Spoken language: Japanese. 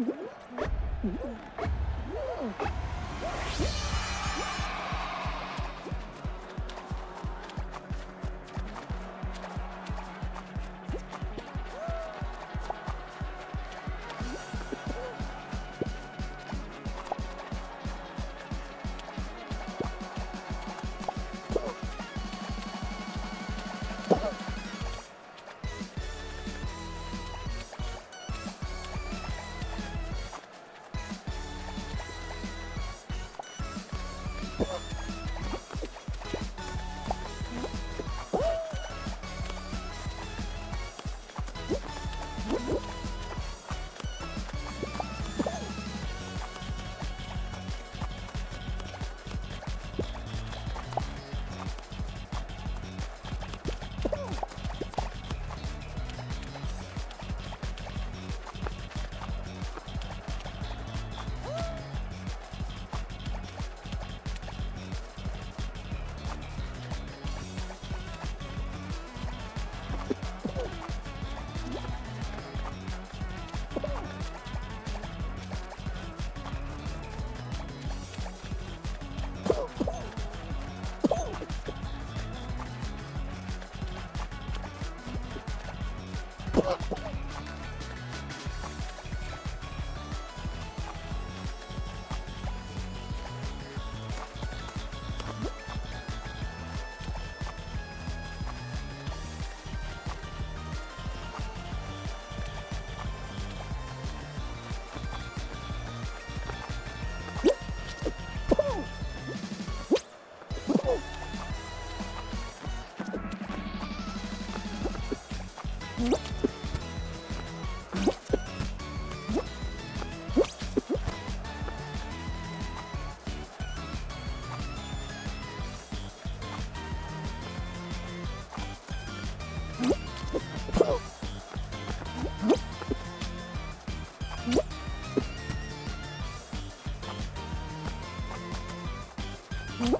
Mm-hmm. Woo!